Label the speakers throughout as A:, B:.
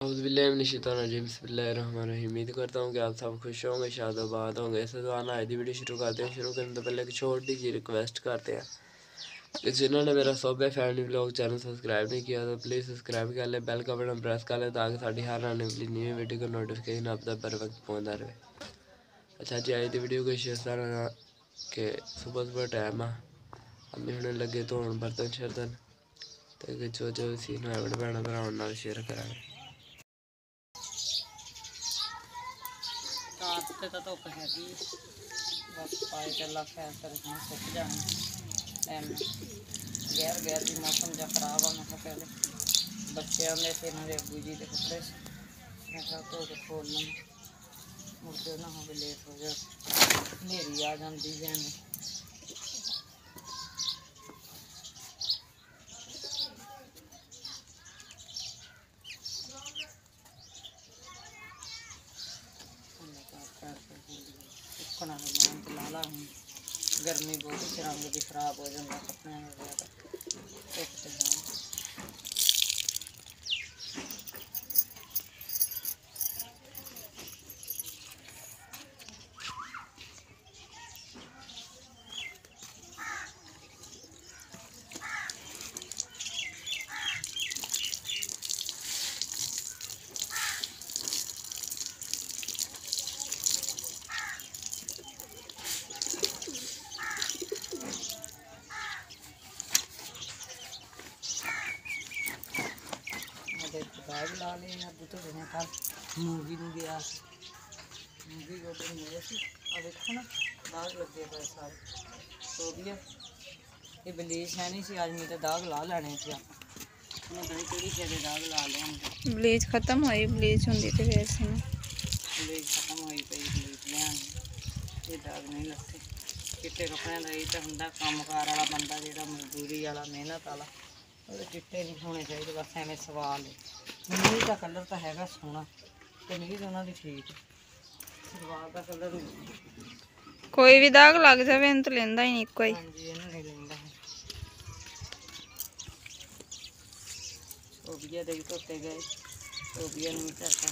A: उम्मीद करता हूँ कि आप सब खुश होंगे शादाबाद होंगे। इस दौरान आज की वीडियो शुरू करते हैं। शुरू करने से पहले एक छोटी सी रिक्वेस्ट करते हैं। कि जिन्होंने मेरा सोबे फैमिली ब्लॉग चैनल सब्सक्राइब नहीं किया तो प्लीज़ सब्सक्राइब कर ले, बेल का बटन प्रेस कर ले, ताकि साड़ी हर आने वाली न्यू वीडियो का नोटिफिकेशन आप तक बर वक्त पहुँचता रहे। अच्छा जी की वीडियो कुछ इस तरह कि सुबह सुबह टाइम आ। अम्मी होने लगे धोन बर्तन शर्तन तो जो जो सीन भैन भरावान शेयर करा
B: ਉੱਤੇ ਤਾਂ ਧੁੱਪ ਹੈਗੀ ਬਸ ਪਾਏ ਚੱਲਾ ਖੈਰ ਕਰ ਹੁਣ ਸੁੱਕ ਜਾਣਾ ਟਾਈਮ ਗੈਰ ਗੈਰ ਦੀ ਮੌਸਮ ਜਿਹਾ ਖਰਾਬ ਆ ਮੈਂ ਕਿਹਾ ਪਹਿਲੇ ਬੱਚਿਆਂ ਦੇ ਤੇ ਇਹਨਾਂ ਦੇ ਅੱਬੂ ਜੀ ਦੇ ਕੱਪੜੇ ਸੀ। ਮੈਂ ਕਿਹਾ ਧੋ ਕੇ ਖੋਲ ਲਵਾਂ ਮੁੜਦੇ ਨਾ ਹੋਵੇ ਲੇਟ ਹੋ ਜਾ ਹਨੇਰੀ ਆ ਜਾਂਦੀ ਜਿਵੇਂ कपड़ा मैं तो लाला हूँ गर्मी बहुत फिर खराब हो जाता का कपड़ा डाले ना बुत नु गया को बन गया सी और देखो ना दाग लग गए पर सारे। तो भी ये ब्लीच है नहीं सी आज नहीं दाग ला लेने सी ब्लीच खत्म हो ब्लीच होंगी तो वैसे ना। ब्लीच खत्म
C: ब्लीच लिया ये दाग नहीं लगते। चिट्टे कपड़े का
B: ये तो कार बंदा जो मजदूरी वाला मेहनत वाला चिट्टे नहीं होने चाहिए बस एवं सवाल है। ਵਾਲਾ ਉਹਦੇ ਚਿੱਟੇ ਨਹੀਂ ਹੋਣੇ ਚਾਹੀਦੇ ਬਸ ਐਵੇਂ ਸਵਾਲ ਹੈ ਮੈਨੂੰ ਦਾ ਕਲਰ ਤਾਂ ਹੈਗਾ ਸੋਹਣਾ ਤੇ ਨਹੀਂ ਉਹਨਾਂ ਦੀ ਠੀਕ ਹੈ ਸਲਵਾਰ ਦਾ ਕਲਰ
C: ਕੋਈ ਵੀ ਦਾਗ ਲੱਗ ਜਾਵੇ ਇਹਨੂੰ ਤਾਂ ਲੈਂਦਾ ਹੀ ਨਹੀਂ ਇੱਕੋ ਹੀ
B: ਹਾਂਜੀ ਇਹਨੂੰ ਨਹੀਂ ਲੈਂਦਾ ਹੈ ਸੋਬੀਆ ਦੇ ਵੀ ਧੋਤੇ ਗਏ ਸੋਬੀਆ ਨੂੰ ਵੀ ਧਰਤਾ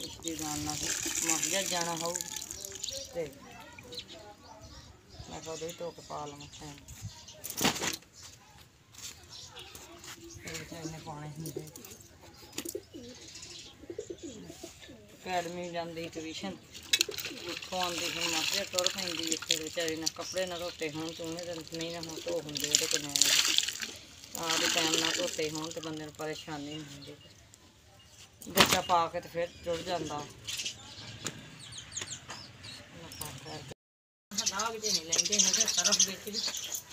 B: ਇਸ ਦੇ ਨਾਲ ਨਾਲ ਮਸਜਿਦ ਜਾਣਾ ਹੋਊ ਤੇ ਮੈਂ ਕਿਹਾ ਉਹਦੇ ਧੋ ਕੇ ਪਾ ਲਵਾਂ ਅਕੈਡਮੀ ਜਾਂਦੀ ਟਿਊਸ਼ਨ ਉੱਥੋਂ ਆਉਂਦੀ ਹੁਣ ਮਾਪਿਆ ਤੁਰ ਪੈਂਦੀ ਇੱਥੇ ਵਿਚਾਰੀ ਨੇ ਕੱਪੜੇ ਨਾ ਧੋਤੇ ਹੋਣ ਤੂੰ ਨੇ ਨਹੀਂ ਨਾ ਹੁਣ ਧੋ ਹੁੰਦੇ ਉਹਦੇ ਕੋਲ ਆਹ ਦੇ ਟਾਈਮ ਨਾਲ ਧੋਤੇ ਹੋਣ ਤੇ ਬੰਦੇ ਨੂੰ ਪਰੇਸ਼ਾਨੀ ਨਹੀਂ ਹੁੰਦੀ ਬੱਚਾ ਪਾ ਕੇ ਤੇ ਫਿਰ ਜੁੜ ਜਾਂਦਾ ਦਾਗ ਜੇ ਨਹੀਂ ਲੈਂਦੇ ਹੈਗੇ ਸਰਫ ਵਿੱਚ ਵੀ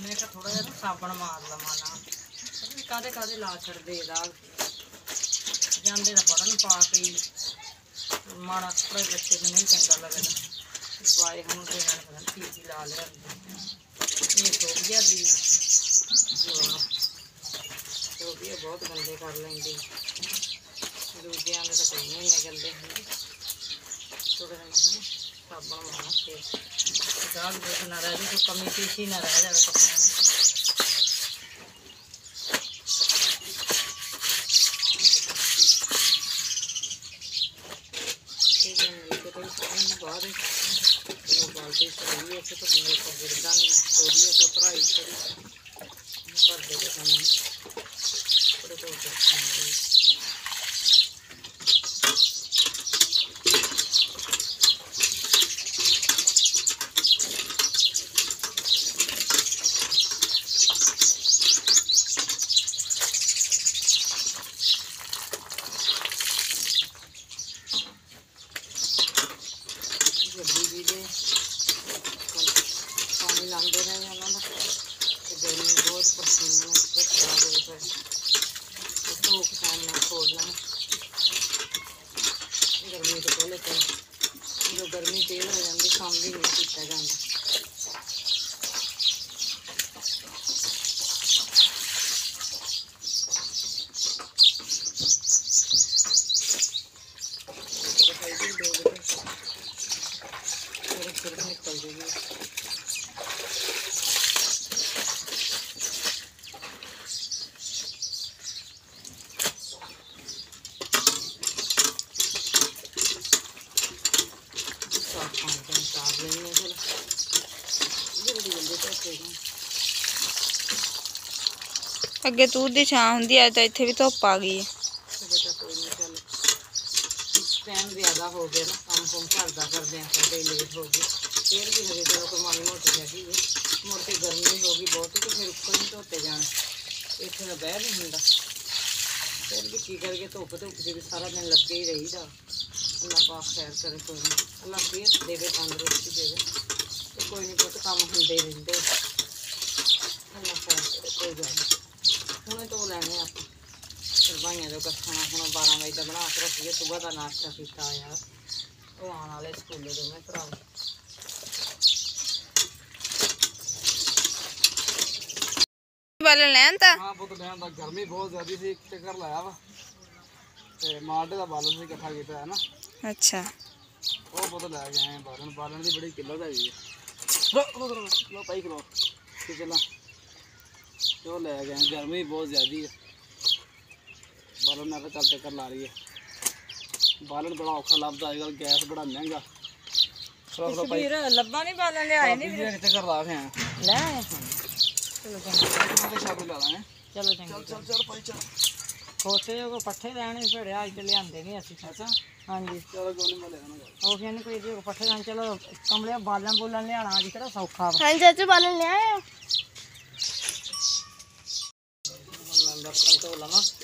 B: ਮੈਂ ਕਿਹਾ ਥੋੜਾ ਜਿਹਾ ਨਾ ਸਾਬਣ ਮਾਰ ਲਵਾਂ ਨਾ ਪਤਾ ਨੀ ਕਾਹਦੇ ਕਾਹਦੇ ਲਾ ਛੱਡਦੇ ਇਹ ਦਾਗ ਜਾਂਦੇ ਦਾ ਪੜਨ ਪਾ ਕੇ ਹੀ ਮਾੜਾ ਕੱਪੜੇ ਬੱਚੇ ਨੂੰ ਨਹੀਂ ਚੰਗਾ ਲੱਗਦਾ ਵਾਏ ਹੁਣ ਤੇ ਨਾਲ ਪਤਾ ਨੀ ਕੀ ਕੀ ਲਾ ਲਿਆ ਇਹ ਸੋਭੀਆ ਦੀ ਸੋਭੀਆ ਬਹੁਤ ਗੰਦੇ ਕਰ ਲੈਂਦੀ ਦੂਜਿਆਂ ਦੇ ਤਾਂ ਕੋਈ ਨਹੀਂ ਨਿਕਲਦੇ ਹੁੰਦੇ ਥੋੜਾ ਜਿਹਾ ਨਾ ਸਾਬਣ ਮਾਰਨਾ ਫਿਰ ਦਾਗ ਦੇਖ ਨਾ ਰਹਿ ਜਾਏ ਕੋਈ ਕਮੀ ਪੀਸੀ ਨਾ ਰਹਿ ਜਾਵੇ ਕੱਪੜਿਆਂ ਤੇ ਸਹੀ ਇੱਕ ਤੋਂ ਮੇਰੇ ਤੋਂ ਗਿਰਦਾ ਨਹੀਂ ਤੋੜੀ ਤੋਂ ਭਰਾਈ ਕਰੀ ਪਰ ਦੇ ਦੇ ਸਾਨੂੰ ਬੜੇ ਤੋਂ ਤੋਂ मसला गर्मी तो बोले तो जो गर्मी तेल हो जाती शाम भी नहीं पीता जाता
C: ਅੱਗੇ ਤੂੰ ਦੀ ਛਾਂ ਹੁੰਦੀ ਆ ਤਾਂ ਇੱਥੇ ਵੀ ਧੁੱਪ ਆ ਗਈ ਹੈ
B: ਤੇ ਬੇਟਾ ਕੋਈ ਨਹੀਂ ਚੱਲ ਟਾਈਮ ਜ਼ਿਆਦਾ ਹੋ ਗਿਆ ਨਾ ਕੰਮ ਕੰਮ ਕਰਦਾ ਕਰਦੇ ਆ ਸਾਡੇ ਲੇਟ ਹੋ ਗਏ ਫੇਰ ਵੀ ਹਜੇ ਚਲੋ ਕੋਈ ਮਾੜੀ ਮੋਟੀ ਹੈਗੀ ਹੈ ਮੁੜ ਕੇ ਗਰਮੀ ਹੋ ਗਈ ਬਹੁਤ ਤੇ ਫਿਰ ਉੱਪਰ ਨਹੀਂ ਧੋਤੇ ਜਾਣਾ ਇੱਥੇ ਤਾਂ ਬਹਿ ਨਹੀਂ ਹੁੰਦਾ ਫਿਰ ਵੀ ਕੀ ਕਰੀਏ ਧੁੱਪ ਧੁੱਪ ਦੇ ਵੀ ਸਾਰਾ ਦਿਨ ਲੱਗੇ ਹੀ ਰਹੀਦਾ ਅੱਲਾਹ ਪਾਕ ਖੈਰ ਕਰੇ ਕੋਈ ਨਹੀਂ ਅੱਲਾਹ ਫੇਰ ਦੇਵੇ ਤੰਦਰੁਸਤੀ ਦੇਵੇ ਤੇ ਕੋਈ ਨਹੀਂ ਬਹੁਤ ਕੰਮ ਹੁੰਦੇ ਹੀ ਰਹਿੰਦੇ ਫਿਰ ਭਾਈਆਂ ਦਾ ਖਾਣਾ ਹੁਣ 12 ਵਜੇ ਦਾ ਬਣਾ ਕੇ ਰੱਖੀਏ ਸਵੇਰ ਦਾ ਨਾਸ਼ਤਾ ਕੀਤਾ ਆ ਉਹ ਆਉਣ ਵਾਲੇ ਸਕੂਲੇ ਦੋਵੇਂ ਭਰਾ
C: ਬਾਲਣ ਲੈਣ ਤਾਂ
D: ਹਾਂ ਪੁੱਤ ਲੈਣ ਦਾ ਗਰਮੀ ਬਹੁਤ ਜ਼ਿਆਦੀ ਸੀ ਇੱਕ ਚੱਕਰ ਲਾਇਆ ਵਾ ਤੇ ਮਾਲਟੇ ਦਾ ਬਾਲਣ ਸੀ ਇਕੱਠਾ ਕੀਤਾ ਹੈ ਨਾ
C: ਅੱਛਾ
D: ਉਹ ਪੁੱਤ ਲੈ ਕੇ ਆਏ ਆ ਬਾਲਣ ਬਾਲਣ ਦੀ ਬੜੀ ਕਿੱਲਤ ਹੈਗੀ ਹੈ ਲੋ ਲੋ ਲੋ ਲੋ ਪਾਈ ਖਲੋ ਤੇ ਚੱਲਾਂ ਤੇ ਉਹ ਲੈ ਗਏ ਆ, ਗਰਮੀ ਬਹੁਤ ਜ਼ਿਆਦੀ ਹੈ ਬਾਲਣ ਨਾਲ ਤਾਂ ਚੱਲ ਚੱਕਰ ਲਾ ਰਹੀ ਹੈ ਬਾਲਣ ਬੜਾ ਔਖਾ ਲੱਭਦਾ ਅੱਜ ਕੱਲ੍ਹ ਗੈਸ ਬੜਾ ਮਹਿੰਗਾ ਖਲੋ ਖਲੋ ਪਾਈ
B: ਵੀਰ ਲੱਭਾ ਨਹੀਂ ਬਾਲਣ ਲਿਆਏ ਨਹੀਂ
D: ਵੀਰੇ ਚੱਕਰ ਲਾ ਕੇ ਆਏ
B: ਲੈ ਆਏ ਚਲੋ ਚੰਗਾ
D: ਤੇ ਸ਼ਾਮੀ ਲਾ ਲਾਂਗੇ
B: ਚਲੋ ਚੰਗਾ
D: ਚੱਲ ਚੱਲ ਪਾਈ ਚੱਲ
B: ਖੋਤੇ ਕੋ ਪੱਠੇ ਲੈਣੇ ਭੜਿਆ ਅੱਜ ਤੇ ਲਿਆਂਦੇ ਨਹੀਂ ਅਸੀਂ
D: ਅੱਛਾ
B: ਹਾਂਜੀ
D: ਚਲੋ ਕੋਈ ਨਹੀਂ ਮੈਂ ਲੈ ਆਉਣਾ
B: ਉਹ ਕਹਿੰਦੇ ਕੋਈ ਜੀ ਪੱਠੇ ਲੈਣ ਚਲੋ ਕਮਲੇ ਬਾਲਣ ਬੋਲਣ ਲਿਆਣਾ ਅੱਜ ਕਿਹੜਾ ਸੌਖਾ ਵਾ
C: ਹਾਂ ਚਾਚੂ ਬਾਲਣ ਲੈ ਆਇਆ
B: ਹੁਣ ਮੈਂ ਬਰਤਨ ਧੋ ਲਵਾਂ ਬਰਤਨ ਧੋ ਕੇ ਰੱਖ ਕੇ ਫਿਰ ਕੱਪੜੇ ਧੋਣੇ ਆ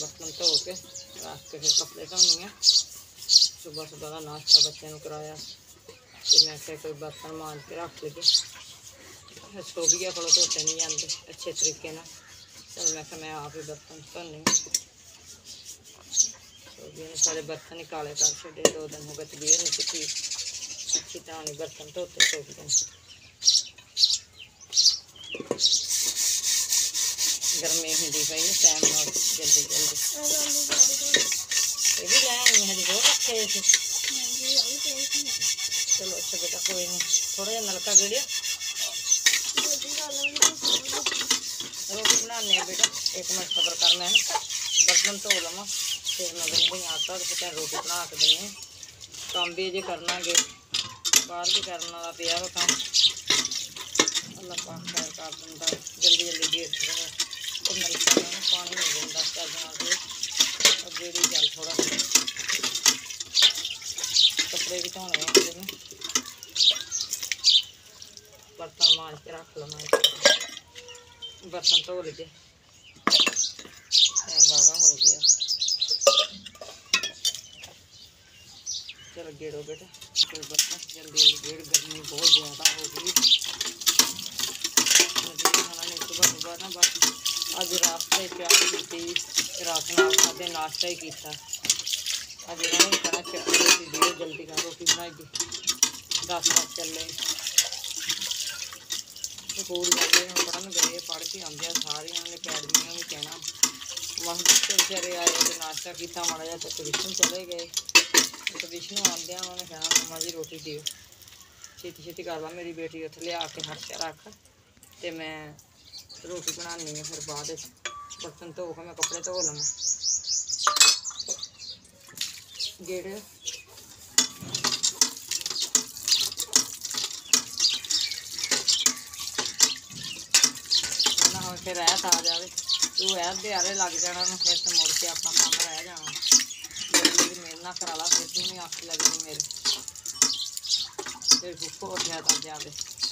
B: बर्तन तो होके रात के फिर कपड़े धोनी है। सुबह सुबह का नाश्ता बच्चे कराया। फिर मैं फिर कोई बर्तन मान के रख लिए सो भी अपने धोते नहीं आते अच्छे तरीके ना चल मैं क्या मैं आप ही बर्तन धोनी हूँ। सारे बर्तन ही काले कर छोड़े। दो दिन हो गए तो तबीयत नहीं चुकी अच्छी तरह नहीं बर्तन धोते सोबिया गर्मी भी दी टाइम जल्दी जल्दी। भी लाए नहीं हरी दो रखे थे चलो अच्छा बेटा, कोई नहीं। थोड़ा जहा नलका गड़िया। रोटी बनाने बेटा। एक मिनट खबर करना है। बर्तन धो लव। फिर मैं बन गई आता तो फिर रोटी बना के दें काम भी अजे करना गे बाहर भी करना पे काम अल्लाह पाक खैर कर दिता जल्दी जल्दी गेट पानी हो कपड़े भी धोने बर्तन मांझ के रख लवा बर्तन धो लीजिए हो गया चलो गेड़ो बेटा बर्तन, जल्दी जल्दी, गेड़, गर्मी बहुत ज़्यादा हो गई। ਅੱਜ ਰਾਸਤੇ ਚਾਹ ਪੀਤੀ ਰਾਤ ਨਾਲ ਖਾਦੇ ਨਾਸ਼ਤਾ ਹੀ ਕੀਤਾ ਅੱਜ ਇਹਨਾਂ ਨੇ ਕਹਿਣਾ ਚਾਹ ਰੋਟੀ ਦਿਓ ਜਲਦੀ ਕਰ ਰੋਟੀ ਬਣਾਈ ਦੀ ਦਸ ਵਜੇ ਚੱਲੇ ਸਕੂਲ ਜਾਂਦੇ ਹੁਣ ਪੜ੍ਹਨ ਗਏ ਪੜ੍ਹ ਕੇ ਆਉਂਦੇ ਆ ਸਾਰਿਆਂ ਨੇ ਅਕੈਡਮੀਆਂ ਵੀ ਕਹਿਣਾ ਮਸਜਿਦ ਤੇ ਵਿਚਾਰੇ ਆਏ ਤੇ ਨਾਸ਼ਤਾ ਕੀਤਾ ਮਾੜਾ ਜਿਹਾ ਤੇ ਟਿਊਸ਼ਨ ਚਲੇ ਗਏ ਤੇ ਵਿਸ਼ਨੂੰ ਆਉਂਦੇ ਆ ਉਹਨਾਂ ਨੇ ਕਹਿਣਾ ਮੰਮਾ ਜੀ ਰੋਟੀ ਦਿਓ ਛੇਤੀ ਛੇਤੀ ਕਰ ਲਾ ਮੇਰੀ ਬੇਟੀ ਉੱਥੇ ਲਿਆ ਕੇ ਹਰਸ਼ਾ ਰੱਖ ਤੇ ਮੈਂ रोटी बनानी है, फिर
E: बाद बर्तन धो के मैं कपड़े धो लवा। जेड़े फिर ऐत आ
B: जाए तू ऐत दे लग
E: जाना
B: फिर तो मुड़ के
E: अपना काम रह
B: जाना मेरे ना करा ला, फिर तू नहीं आख लगनी मेरे। फिर भुखो हो जाए जाए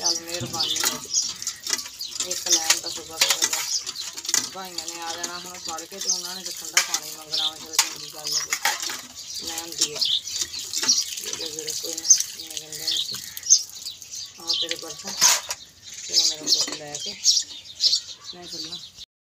B: ਚਲੋ ਠੰਡਾ ਆਪਣੇ ਏਸੀ ਤੱਕ ਆਪਣੇ ਕੋਲ ਨਹੀਂ ਕੌਲਾ ਇੱਕ ਲਿਆਂਦਾ ਹੀ ਦੋ ਲਿਆਂਦੇ
E: ਇੱਕ ਕੋਲਾ ਮੇਰੀ ਫੁੱਫੀ ਕਹਿੰਦੀ ਬਾਤੀ ਹਲੇ
B: ਚੱਲ ਮਿਹਰਬਾਨੀ ਹੈ ਇੱਕ ਲੈਣ ਦਾ ਸੁਬਾ ਸੁਬਾ ਭਾਈਆਂ ਨੇ ਆ ਜਾਣਾ ਹੁਣ ਫੜ ਕੇ ਤੇ ਉਹਨਾਂ ਨੇ ਤੇ ਠੰਡਾ ਪਾਣੀ ਮੰਗਣਾ ਵਾ ਚਲੋ ਚੰਗੀ ਗੱਲ ਹੈ ਲੈਣ ਦੀ ਜਿਹੜੇ ਜਿਹੜੇ ਕੋਈ ਨਾ ਮੈਂ ਕਹਿੰਦੇ ਨੇ ਹਾਂ ਤੇਰੇ ਬਰਤਨ ਚਲੋ ਮੇਰਾ ਪੁੱਤ ਲੈ ਕੇ ਮੈਂ ਚੱਲਣਾ